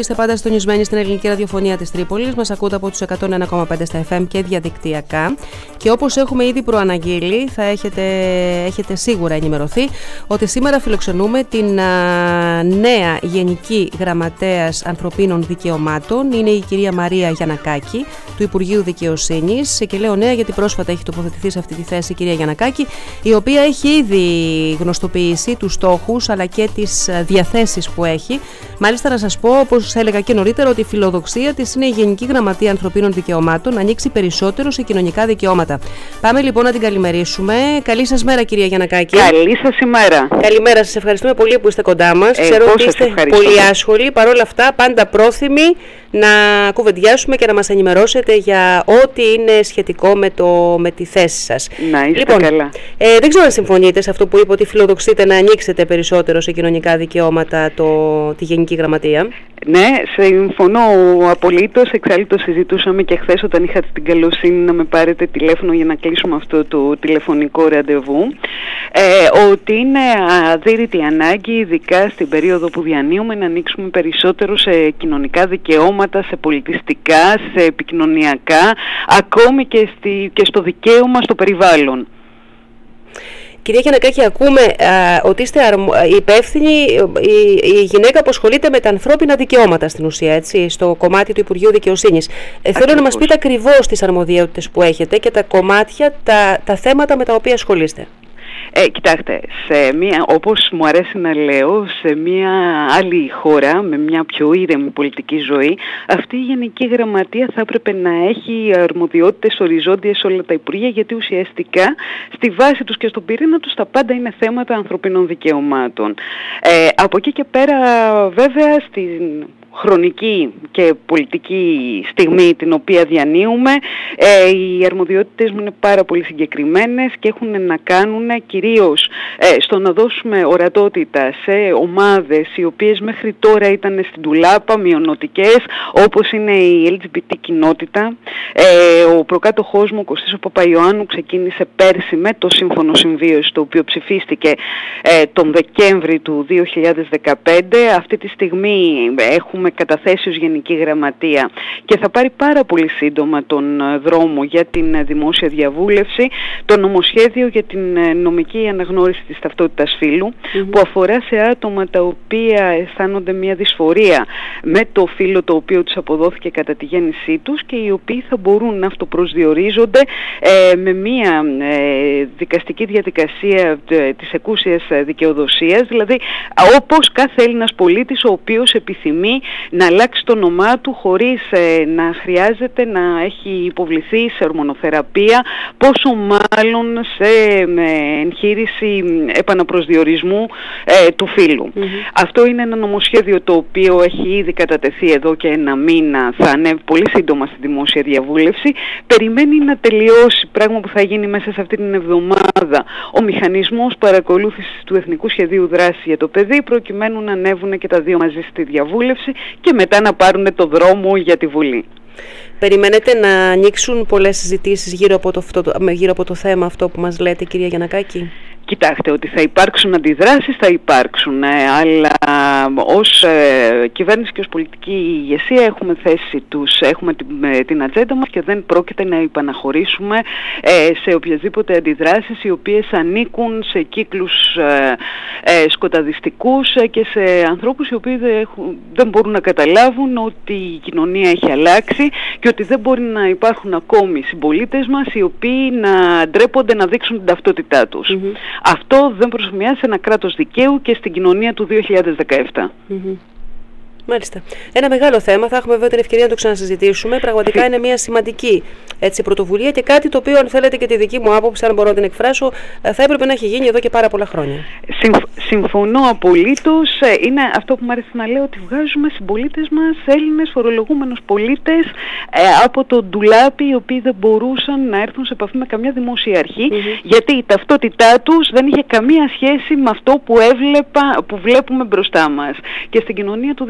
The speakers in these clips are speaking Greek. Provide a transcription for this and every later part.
Είστε πάντα συντονισμένοι στην ελληνική ραδιοφωνία της Τρίπολης. Μας ακούτε από τους 101,5 στα FM και διαδικτυακά. Και όπως έχουμε ήδη προαναγγείλει, θα έχετε, έχετε σίγουρα ενημερωθεί ότι σήμερα φιλοξενούμε την α, νέα Γενική Γραμματέας Ανθρωπίνων Δικαιωμάτων. Είναι η κυρία Μαρία Γιανακάκη του Υπουργείου Δικαιοσύνης. Και λέω νέα γιατί πρόσφατα έχει τοποθετηθεί σε αυτή τη θέση η κυρία Γιανακάκη, η οποία έχει ήδη γνωστοποιήσει τους στόχους αλλά και τις διαθέσεις που έχει. Μάλιστα, να σας πω, όπως έλεγα και νωρίτερα, ότι η φιλοδοξία της είναι η Γενική Γραμματεία Ανθρωπίνων Δικαιωμάτων να ανοίξει περισσότερο σε κοινωνικά δικαιώματα. Πάμε λοιπόν να την καλημερίσουμε. Καλή σας μέρα, κυρία Γιανακάκη. Καλή σας ημέρα. Καλημέρα, σας ευχαριστούμε πολύ που είστε κοντά μας. Ε, Ξέρω ότι είστε ευχαριστώ. πολύ άσχολοι. Παρ' όλα αυτά, πάντα πρόθυμοι να κουβεντιάσουμε και να μας ενημερώσετε για ό,τι είναι σχετικό με, το, με τη θέση σας. Να είστε λοιπόν, καλά. Ε, δεν ξέρω αν συμφωνείτε σε αυτό που είπε ότι φιλοδοξείτε να ανοίξετε περισσότερο σε κοινωνικά δικαιώματα το, τη Γενική Γραμματεία. Ναι, συμφωνώ απολύτως. Εξάλλου το συζητούσαμε και χθες όταν είχατε την καλοσύνη να με πάρετε τηλέφωνο για να κλείσουμε αυτό το τηλεφωνικό ραντεβού. Ε, ότι είναι αδύρυτη ανάγκη, ειδικά στην περίοδο που διανύουμε, να ανοίξουμε περισσότερο σε κοινωνικά δικαιώματα, σε πολιτιστικά, σε επικοινωνιακά, ακόμη και, στη, και στο δικαίωμα στο περιβάλλον. Κυρία Γιανακάκη, ακούμε α, ότι είστε αρμο... υπεύθυνη, η, η γυναίκα που ασχολείται με τα ανθρώπινα δικαιώματα στην ουσία, έτσι, στο κομμάτι του Υπουργείου Δικαιοσύνης. Ε, θέλω να μας πείτε ακριβώς τις αρμοδιότητες που έχετε και τα κομμάτια, τα, τα θέματα με τα οποία ασχολείστε. Ε, κοιτάξτε, σε μια, όπως μου αρέσει να λέω, σε μια άλλη χώρα με μια πιο ήρεμη πολιτική ζωή, αυτή η Γενική Γραμματεία θα έπρεπε να έχει αρμοδιότητες οριζόντιες σε όλα τα Υπουργεία, γιατί ουσιαστικά στη βάση τους και στον πυρήνα τους τα πάντα είναι θέματα ανθρωπίνων δικαιωμάτων. Ε, από εκεί και πέρα βέβαια στην χρονική και πολιτική στιγμή την οποία διανύουμε. Ε, οι αρμοδιότητες μου είναι πάρα πολύ συγκεκριμένες και έχουν να κάνουν κυρίως ε, στο να δώσουμε ορατότητα σε ομάδες οι οποίες μέχρι τώρα ήταν στην τουλάπα, μειονοτικές, όπως είναι η LGBT κοινότητα. Ε, ο προκάτοχός μου, ο Κωστής ο Παπαϊωάννου, ξεκίνησε πέρσι με το Σύμφωνο Συμβίωσης, το οποίο ψηφίστηκε ε, τον Δεκέμβρη του 2015. Αυτή τη στιγμή έχουμε καταθέσει ως Γενική Γραμματεία και θα πάρει πάρα πολύ σύντομα τον ε, δρόμο για την ε, δημόσια διαβούλευση το νομοσχέδιο για την ε, νομική αναγνώριση της ταυτότητας που αφορά σε άτομα τα οποία αισθάνονται μια δυσφορία με το φύλλο το οποίο τους αποδόθηκε κατά τη γέννησή τους και οι οποίοι θα μπορούν να αυτοπροσδιορίζονται με μια δικαστική διαδικασία της εκούσιας δικαιοδοσίας. Δηλαδή όπως κάθε Έλληνας πολίτης ο οποίος επιθυμεί να αλλάξει το όνομά του χωρίς ε, να χρειάζεται να έχει υποβληθεί σε ορμονοθεραπεία, πόσο μάλλον σε ε, εγχείρηση επαναπροσδιορισμού ε, του φύλου. Αυτό είναι ένα νομοσχέδιο το οποίο έχει ήδη κατατεθεί εδώ και ένα μήνα, θα ανέβει πολύ σύντομα στη δημόσια διαβούλευση. Περιμένει να τελειώσει, πράγμα που θα γίνει μέσα σε αυτή την εβδομάδα, ο μηχανισμός παρακολούθησης του Εθνικού Σχεδίου Δράσης για το παιδί, προκειμένου να ανέβουν και τα δύο μαζί στη διαβούλευση και μετά να πάρουν το δρόμο για τη Βουλή. Περιμένετε να ανοίξουν πολλές συζητήσεις γύρω από το, γύρω από το θέμα αυτό που μας λέτε κυρία Γιανακάκη; Κοιτάξτε, ότι θα υπάρξουν αντιδράσεις θα υπάρξουν, ε, αλλά ως ε, κυβέρνηση και ως πολιτική ηγεσία έχουμε θέσει τους, έχουμε την, ε, την ατζέντα μας και δεν πρόκειται να υπαναχωρήσουμε ε, σε οποιασδήποτε αντιδράσεις οι οποίες ανήκουν σε κύκλους σκοταδιστικούς και σε ανθρώπους οι οποίοι δεν, δεν μπορούν να καταλάβουν ότι η κοινωνία έχει αλλάξει και ότι δεν μπορεί να υπάρχουν ακόμη συμπολίτες μας οι οποίοι να ντρέπονται να δείξουν την ταυτότητά τους. Αυτό δεν προσωμιάζει σε ένα κράτος δικαίου και στην κοινωνία του 2017. Μάλιστα. Ένα μεγάλο θέμα. Θα έχουμε βέβαια την ευκαιρία να το ξανασυζητήσουμε. Πραγματικά είναι μια σημαντική έτσι, πρωτοβουλία και κάτι το οποίο, αν θέλετε και τη δική μου άποψη, αν μπορώ να την εκφράσω, θα έπρεπε να έχει γίνει εδώ και πάρα πολλά χρόνια. Συμφ, συμφωνώ απολύτως. Είναι αυτό που μου αρέσει να λέω ότι βγάζουμε συμπολίτες μας, Έλληνες φορολογούμενους πολίτες, ε, από το ντουλάπι, οι οποίοι δεν μπορούσαν να έρθουν σε επαφή με καμιά δημόσια αρχή, γιατί η ταυτότητά τους δεν είχε καμία σχέση με αυτό που, έβλεπα, που βλέπουμε μπροστά μας. Και στην κοινωνία του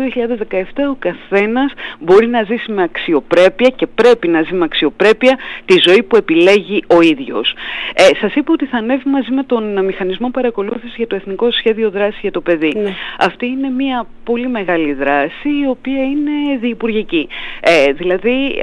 ο καθένας μπορεί να ζήσει με αξιοπρέπεια και πρέπει να ζει με αξιοπρέπεια τη ζωή που επιλέγει ο ίδιος. Ε, σας είπα ότι θα ανέβει μαζί με τον μηχανισμό παρακολούθησης για το Εθνικό Σχέδιο Δράσης για το Παιδί. Ναι. Αυτή είναι μια πολύ μεγάλη δράση η οποία είναι διυπουργική. Ε, δηλαδή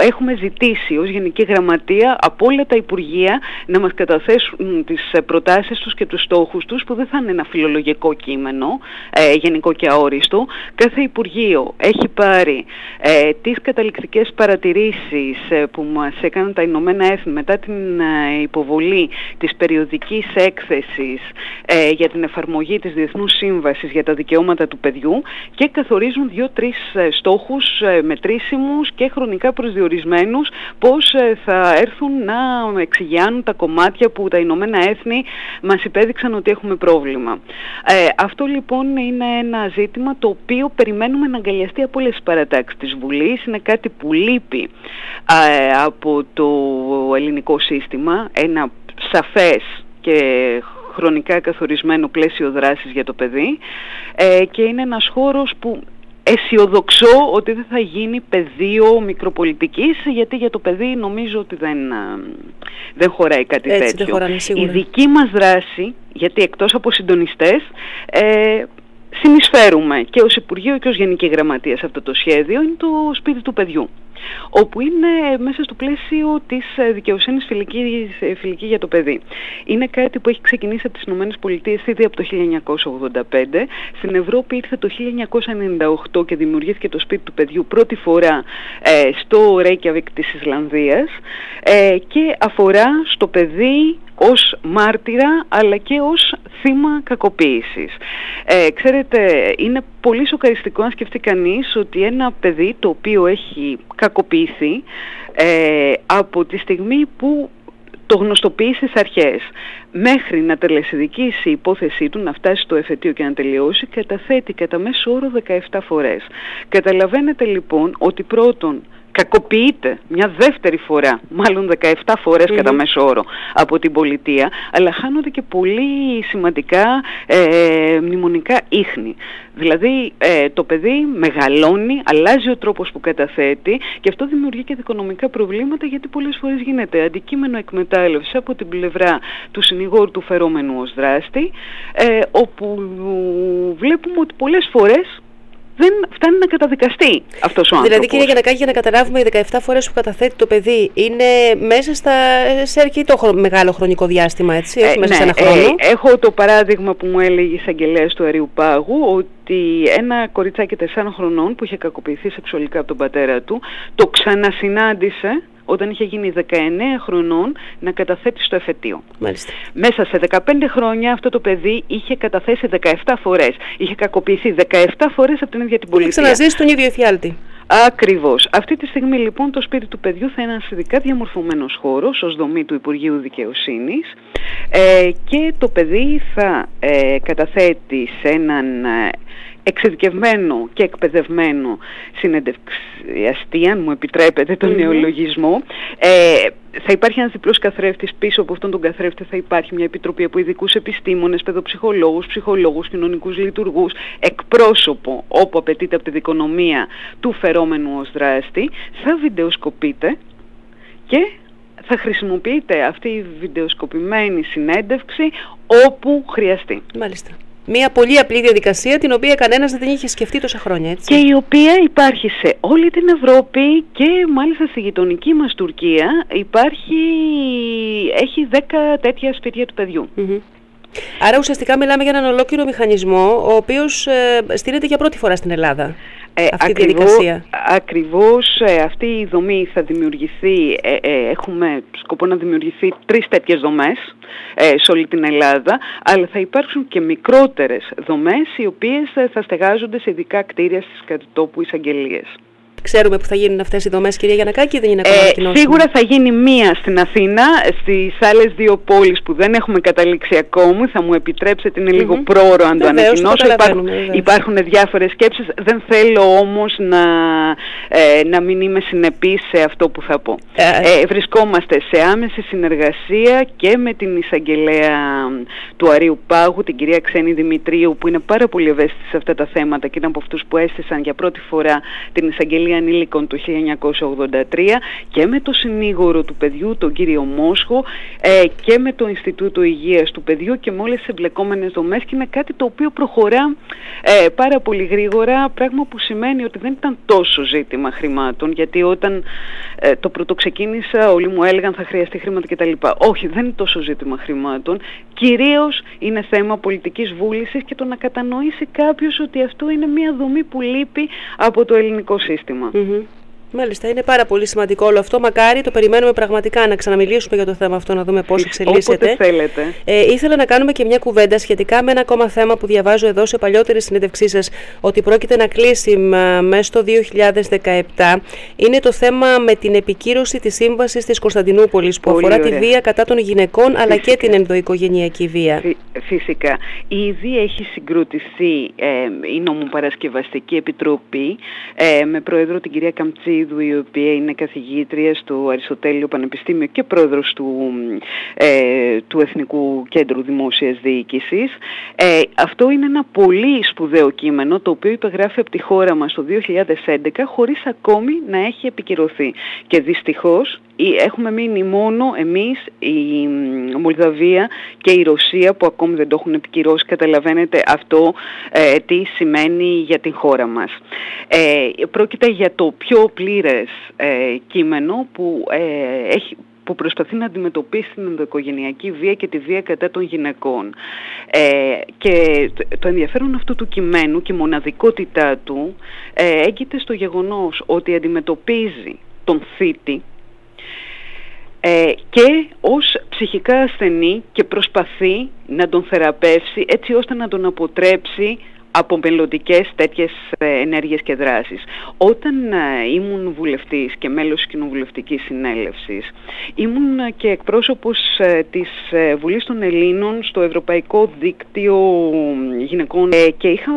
έχουμε ζητήσει ως Γενική Γραμματεία από όλα τα Υπουργεία να μας καταθέσουν τις προτάσεις τους και τους στόχους τους που δεν θα είναι ένα φιλολογικό κείμενο, ε, γενικό και αόριστο. Κάθε Υπουργείο έχει πάρει ε, τις καταληκτικές παρατηρήσεις ε, που μας έκαναν τα Ηνωμένα Έθνη μετά την ε, υποβολή της περιοδικής έκθεσης ε, για την εφαρμογή της Διεθνούς Σύμβασης για τα δικαιώματα του παιδιού και καθορίζουν δύο-τρεις στόχους μετρήσιμους και χρονικά προσδιορισμένους πώς θα έρθουν να εξηγιάνουν τα κομμάτια που τα Ηνωμένα Έθνη μας υπέδειξαν ότι έχουμε πρόβλημα. αυτό λοιπόν είναι ένα ζήτημα το οποίο περιμένουμε να αγκαλιαστεί από όλες τις παρατάξεις της Βουλής. Είναι κάτι που λείπει από το ελληνικό σύστημα, ένα σαφές και χρονικά καθορισμένο πλαίσιο δράσης για το παιδί ε, και είναι ένας χώρος που αισιοδοξώ ότι δεν θα γίνει πεδίο μικροπολιτικής γιατί για το παιδί νομίζω ότι δεν, δεν χωράει κάτι Έτσι, τέτοιο. Δεν Η δική μας δράση, γιατί εκτός από συντονιστές, ε, συνεισφέρουμε και ως Υπουργείο και ως Γενική Γραμματεία σε αυτό το σχέδιο, είναι το σπίτι του παιδιού όπου είναι μέσα στο πλαίσιο της ε, δικαιοσύνης φιλικής, ε, φιλική για το παιδί. Είναι κάτι που έχει ξεκινήσει από τις Ηνωμένες Πολιτείες ήδη από το 1985. Στην Ευρώπη ήρθε το 1998 και δημιουργήθηκε το σπίτι του παιδιού πρώτη φορά ε, στο Reykjavik της Ισλανδίας ε, και αφορά στο παιδί ως μάρτυρα αλλά και ως θύμα κακοποίησης. Ε, ξέρετε, είναι πολύ σοκαριστικό να σκεφτεί κανείς ότι ένα παιδί το οποίο έχει κακοποιηθεί ε, από τη στιγμή που το γνωστοποιεί στις αρχές μέχρι να τελεσιδικήσει η υπόθεσή του, να φτάσει στο εφετείο και να τελειώσει, καταθέτει κατά μέσο όρο 17 φορές. Καταλαβαίνετε λοιπόν ότι πρώτον κακοποιείται μια δεύτερη φορά, μάλλον 17 φορες κατά μέσο όρο από την πολιτεία, αλλά χάνονται και πολύ σημαντικά ε, μνημονικά ίχνη. Δηλαδή ε, το παιδί μεγαλώνει, αλλάζει ο τρόπος που καταθέτει και αυτό δημιουργεί και δικονομικά προβλήματα γιατί πολλές φορές γίνεται αντικείμενο εκμετάλλευσης από την πλευρά του συνηγόρου του φερόμενου ως δράστη, ε, όπου βλέπουμε ότι πολλές φορές δεν φτάνει να καταδικαστεί αυτός ο άνθρωπος. Δηλαδή κύριε Γιανακάκη για να καταλάβουμε οι 17 φορές που καταθέτει το παιδί είναι μέσα στα, σε αρκετό μεγάλο χρονικό διάστημα έτσι, όχι ε, μέσα ναι, σε ένα χρόνο. Ε, έχω το παράδειγμα που μου έλεγε η εισαγγελέα του Αριού Πάγου ότι ένα κοριτσάκι 4 χρονών που είχε κακοποιηθεί σεξουαλικά από τον πατέρα του το ξανασυνάντησε όταν είχε γίνει 19 χρονών να καταθέτει στο εφετείο. Μάλιστα. Μέσα σε 15 χρόνια αυτό το παιδί είχε καταθέσει 17 φορές. Είχε κακοποιηθεί 17 φορές από την ίδια την πολιτεία. Είχε ξαναζήσει τον ίδιο εφιάλτη. Ακριβώς. Αυτή τη στιγμή λοιπόν το σπίτι του παιδιού θα είναι ένας ειδικά διαμορφωμένος χώρος ως δομή του Υπουργείου Δικαιοσύνης ε, και το παιδί θα ε, καταθέτει σε έναν ε, εξειδικευμένο και εκπαιδευμένο συνεντευξιαστή, αν μου επιτρέπετε τον νεολογισμό. Ε, θα υπάρχει ένας διπλός καθρέφτης, πίσω από αυτόν τον καθρέφτη θα υπάρχει μια επιτροπή από ειδικούς επιστήμονες, παιδοψυχολόγους, ψυχολόγους, κοινωνικούς λειτουργούς, εκπρόσωπο όπου απαιτείται από τη δικονομία του φερόμενου ως δράστη, θα βιντεοσκοπείτε και θα χρησιμοποιείτε αυτή η βιντεοσκοπημένη συνέντευξη όπου χρειαστεί. Μάλιστα. Μια πολύ απλή διαδικασία την οποία κανένας δεν την είχε σκεφτεί τόσα χρόνια, έτσι. Και η οποία υπάρχει σε όλη την Ευρώπη και μάλιστα στη γειτονική μας Τουρκία υπάρχει, έχει 10 τέτοια σπίτια του παιδιού. Άρα ουσιαστικά μιλάμε για έναν ολόκληρο μηχανισμό ο οποίος ε, στείνεται για πρώτη φορά στην Ελλάδα. Ε, αυτή η διαδικασία. Ακριβώς ε, αυτή η δομή θα δημιουργηθεί, ε, ε, έχουμε σκοπό να δημιουργηθεί τρεις τέτοιες δομές σε όλη την Ελλάδα, αλλά θα υπάρξουν και μικρότερες δομές οι οποίες θα στεγάζονται σε ειδικά κτίρια στις κατητόπου εισαγγελίες. Ξέρουμε που θα γίνουν αυτές οι δομές, κυρία Γιανακάκη, ή δεν είναι ακόμα ε, Σίγουρα θα γίνει μία στην Αθήνα. Στις άλλες δύο πόλεις που δεν έχουμε καταλήξει ακόμη, θα μου επιτρέψετε, είναι λίγο mm-hmm. πρόωρο αν το ανακοινώσω. Υπάρχουν, υπάρχουν διάφορες σκέψεις. Δεν θέλω όμως να, ε, να μην είμαι συνεπής σε αυτό που θα πω. Ε, ε, βρισκόμαστε σε άμεση συνεργασία και με την εισαγγελέα του Αρίου Πάγου, την κυρία Ξένη Δημητρίου, που είναι πάρα πολύ ευαίσθητη σε αυτά τα θέματα και είναι από αυτούς που έστησαν για πρώτη φορά την εισαγγελία ανήλικων το 1983 και με το συνήγορο του παιδιού, τον κύριο Μόσχο ε, και με το Ινστιτούτο Υγείας του παιδιού και με όλες τις εμπλεκόμενες δομές και είναι κάτι το οποίο προχωρά ε, πάρα πολύ γρήγορα, πράγμα που σημαίνει ότι δεν ήταν τόσο ζήτημα χρημάτων, γιατί όταν ε, το πρώτο ξεκίνησα όλοι μου έλεγαν θα χρειαστεί χρήματα κτλ. Όχι, δεν είναι τόσο ζήτημα χρημάτων, κυρίως είναι θέμα πολιτικής βούλησης και το να κατανοήσει κάποιος ότι αυτό είναι μια δομή που λείπει από το ελληνικό σύστημα. Mm-hmm. Μάλιστα, είναι πάρα πολύ σημαντικό όλο αυτό. Μακάρι το περιμένουμε πραγματικά να ξαναμιλήσουμε για το θέμα αυτό, να δούμε πώς εξελίσσεται. Όποτε θέλετε. Ε, ήθελα να κάνουμε και μια κουβέντα σχετικά με ένα ακόμα θέμα που διαβάζω εδώ σε παλιότερη συνέντευξή σας, ότι πρόκειται να κλείσει μέσα στο 2017. Είναι το θέμα με την επικύρωση της σύμβασης της Κωνσταντινούπολης που αφορά τη βία κατά των γυναικών αλλά και την ενδοοικογενειακή βία. Φυσικά. Ήδη έχει συγκροτηθεί ε, η νομοπαρασκευαστική επιτροπή ε, με πρόεδρο την κυρία Καμτσή η οποία είναι καθηγήτριας στο Αριστοτέλειο Πανεπιστήμιο και πρόεδρος του, ε, του Εθνικού Κέντρου Δημόσιας Διοίκησης. Ε, αυτό είναι ένα πολύ σπουδαίο κείμενο το οποίο υπεγράφει από τη χώρα μας το 2011 χωρίς ακόμη να έχει επικυρωθεί. Και δυστυχώς έχουμε μείνει μόνο εμείς, η Μολδαβία και η Ρωσία που ακόμη δεν το έχουν επικυρώσει. Καταλαβαίνετε αυτό ε, τι σημαίνει για την χώρα μας. Ε, πρόκειται για το πιο πλήρες ε, κείμενο που ε, έχει που προσπαθεί να αντιμετωπίσει την ενδοοικογενειακή βία και τη βία κατά των γυναικών. Ε, και το ενδιαφέρον αυτού του κειμένου και η μοναδικότητά του ε, έγκυται στο γεγονός ότι αντιμετωπίζει τον θήτη ε, και ως ψυχικά ασθενή και προσπαθεί να τον θεραπεύσει έτσι ώστε να τον αποτρέψει από μελλοντικές τέτοιες ενέργειες και δράσεις. Όταν ε, ήμουν βουλευτής και μέλος τη κοινοβουλευτικής συνέλευσης, ήμουν και εκπρόσωπος ε, της ε, Βουλής των Ελλήνων στο Ευρωπαϊκό Δίκτυο Γυναικών και είχα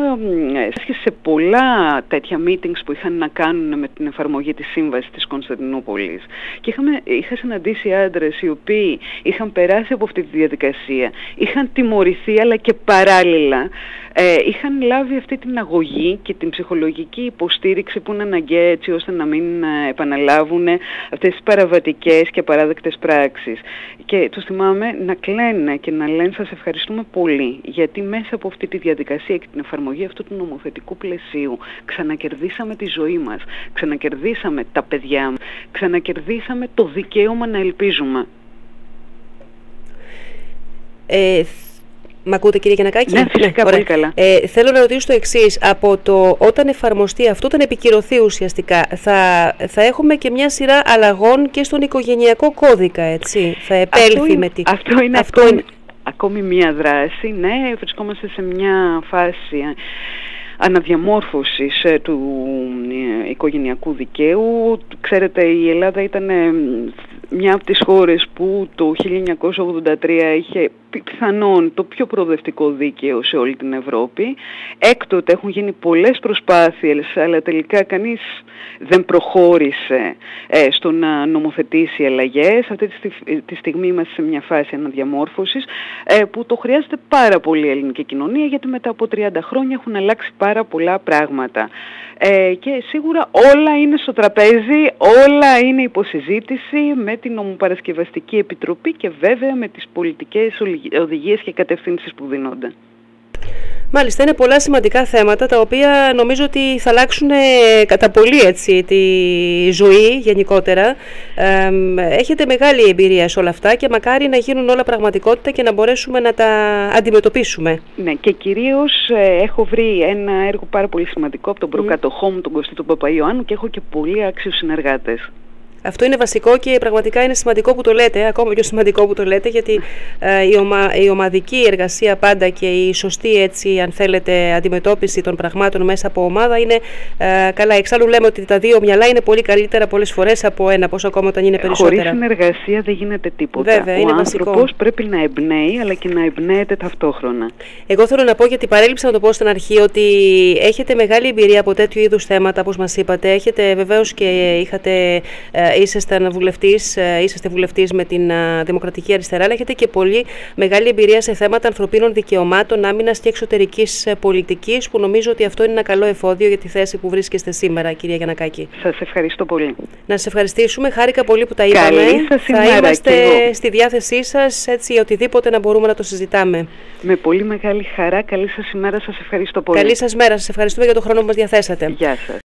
σε πολλά τέτοια meetings που είχαν να κάνουν με την εφαρμογή της σύμβασης της Κωνσταντινούπολης. Και είχαμε, είχα συναντήσει άντρες οι οποίοι είχαν περάσει από αυτή τη διαδικασία, είχαν τιμωρηθεί αλλά και παράλληλα ε, είχαν λάβει αυτή την αγωγή και την ψυχολογική υποστήριξη που είναι αναγκαία έτσι ώστε να μην ε, επαναλάβουν αυτές τις παραβατικές και παράδεκτες πράξεις. Και τους θυμάμαι να κλαίνε και να λένε σας ευχαριστούμε πολύ γιατί μέσα από αυτή τη διαδικασία και την εφαρμογή αυτού του νομοθετικού πλαισίου ξανακερδίσαμε τη ζωή μας, ξανακερδίσαμε τα παιδιά μας, ξανακερδίσαμε το δικαίωμα να ελπίζουμε. Ε, Μ' ακούτε κύριε Γιανακάκη. Ναι, φυσικά ναι, πολύ καλά. Ε, θέλω να ρωτήσω το εξής. Από το όταν εφαρμοστεί αυτό, όταν επικυρωθεί ουσιαστικά, θα, θα έχουμε και μια σειρά αλλαγών και στον οικογενειακό κώδικα, έτσι; Θα επέλθει αυτό με τη... Αυτό είναι, αυτό ακόμη, είναι... ακόμη μια δράση. Ναι, βρισκόμαστε σε μια φάση αναδιαμόρφωσης ε, του ε, οικογενειακού δικαίου. Ξέρετε, η Ελλάδα ήταν μια από τις χώρες που το 1983 είχε πιθανόν το πιο προοδευτικό δίκαιο σε όλη την Ευρώπη. Έκτοτε έχουν γίνει πολλές προσπάθειες, αλλά τελικά κανείς δεν προχώρησε ε, στο να νομοθετήσει αλλαγές. Αυτή τη στιγμή είμαστε σε μια φάση αναδιαμόρφωσης ε, που το χρειάζεται πάρα πολύ η ελληνική κοινωνία γιατί μετά από 30 χρόνια έχουν αλλάξει πάρα πολλά πράγματα. Ε, και σίγουρα όλα είναι στο τραπέζι, όλα είναι υποσυζήτηση με την Νομοπαρασκευαστική Επιτροπή και βέβαια με τις πολιτικές οδηγίες και κατευθύνσεις που δίνονται. Μάλιστα, είναι πολλά σημαντικά θέματα τα οποία νομίζω ότι θα αλλάξουν ε, κατά πολύ έτσι, τη ζωή γενικότερα. Ε, έχετε μεγάλη εμπειρία σε όλα αυτά και μακάρι να γίνουν όλα πραγματικότητα και να μπορέσουμε να τα αντιμετωπίσουμε. Ναι, και κυρίως ε, έχω βρει ένα έργο πάρα πολύ σημαντικό από τον προκατοχό μου, τον Κωστή τον Παπαϊωάννου και έχω και πολύ άξιους συνεργάτες. Αυτό είναι βασικό και πραγματικά είναι σημαντικό που το λέτε, ακόμα πιο σημαντικό που το λέτε, γιατί ε, η, ομα, η ομαδική εργασία πάντα και η σωστή, έτσι, αν θέλετε, αντιμετώπιση των πραγμάτων μέσα από ομάδα είναι ε, καλά. Εξάλλου λέμε ότι τα δύο μυαλά είναι πολύ καλύτερα πολλές φορές από ένα, πόσο ακόμα όταν είναι περισσότερα. Χωρίς συνεργασία δεν γίνεται τίποτα. Βέβαια, Ο άνθρωπος πρέπει να εμπνέει, αλλά και να εμπνέεται ταυτόχρονα. Εγώ θέλω να πω, γιατί παρέλειψα να το πω στην αρχή, ότι έχετε μεγάλη εμπειρία από τέτοιου είδους θέματα, όπως μας είπατε. Έχετε βεβαίως και είχατε, ε, ήσασταν βουλευτής, ε, είσαστε βουλευτής με την ε, Δημοκρατική Αριστερά, αλλά έχετε και πολύ μεγάλη εμπειρία σε θέματα ανθρωπίνων δικαιωμάτων, άμυνας και εξωτερικής πολιτικής, που νομίζω ότι αυτό είναι ένα καλό εφόδιο για τη θέση που βρίσκεστε σήμερα, κυρία Γιανακάκη. Σας ευχαριστώ πολύ. Να σας ευχαριστήσουμε. Χάρηκα πολύ που τα είπαμε. Καλή σας Θα είμαστε στη διάθεσή σας, έτσι οτιδήποτε να μπορούμε να το συζητάμε. Με πολύ μεγάλη χαρά. Καλή σας ημέρα. Σας ευχαριστώ πολύ. Καλή σας μέρα. Σας ευχαριστούμε για τον χρόνο που μας διαθέσατε. Γεια σας.